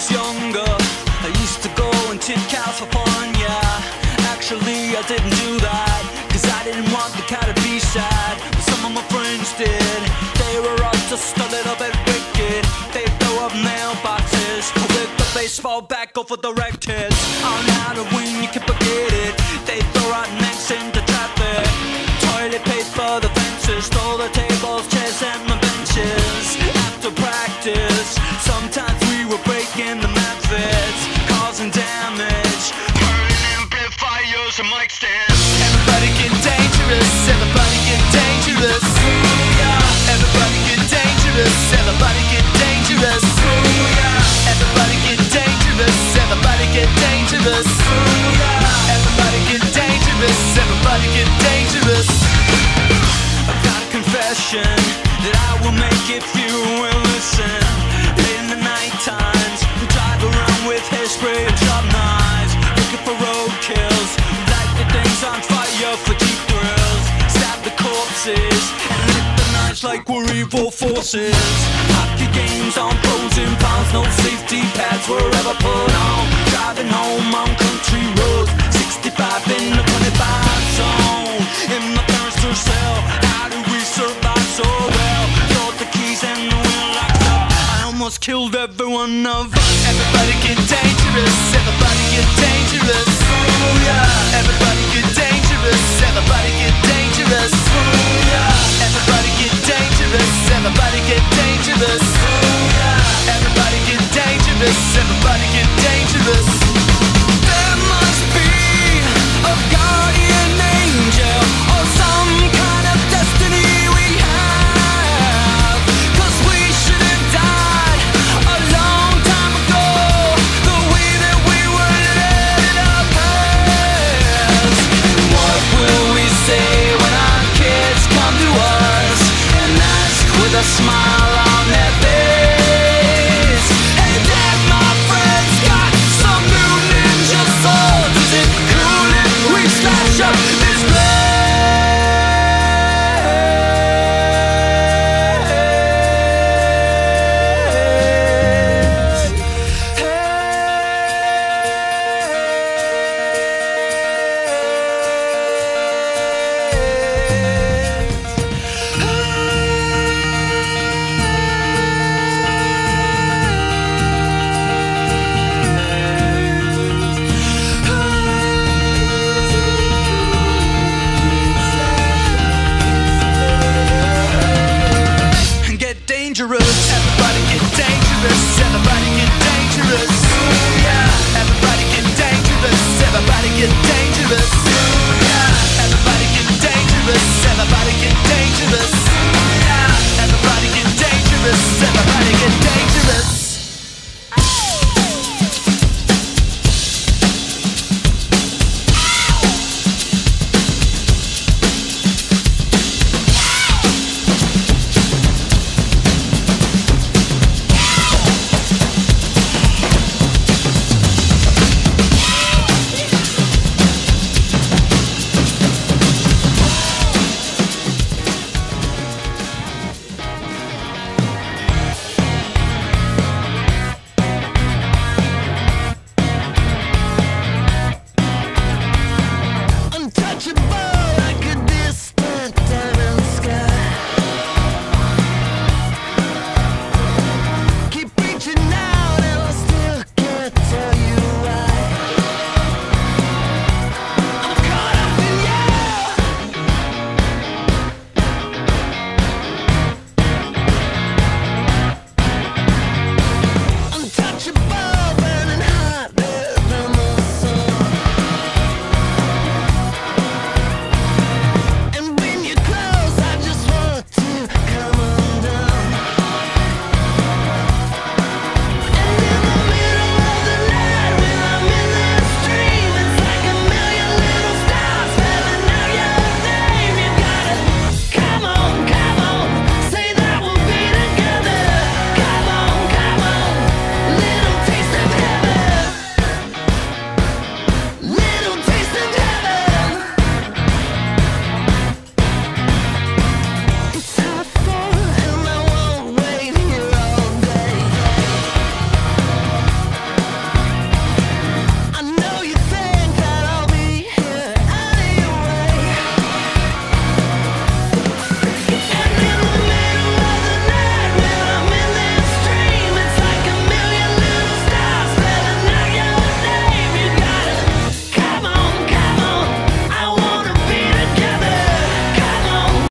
was younger, I used to go and tip cows for fun, yeah. Actually, I didn't do that, cause I didn't want the cat to be sad. But some of my friends did. They were all just a little bit wicked. They throw up mailboxes with the baseball bat, go for the wrecked amplifiers and mic stands. Everybody get dangerous, everybody get dangerous. Everybody get dangerous, everybody get dangerous. Everybody get dangerous, everybody get dangerous. Everybody get dangerous, everybody get dangerous. Like we're evil forces. Hockey games on pros and no safety pads were ever put on. Driving home on country roads, 65 in the 25 zone. In my parents' Tercel, how do we survive so well? Throw the keys and the wheel locked up. I almost killed every one of us. Everybody get dangerous, everybody get dangerous. Everybody everybody get dangerous. There must be a guardian angel or some kind of destiny we have. 'Cause we should have died a long time ago. The way that we were. What will we say when our kids come to us and ask with a smile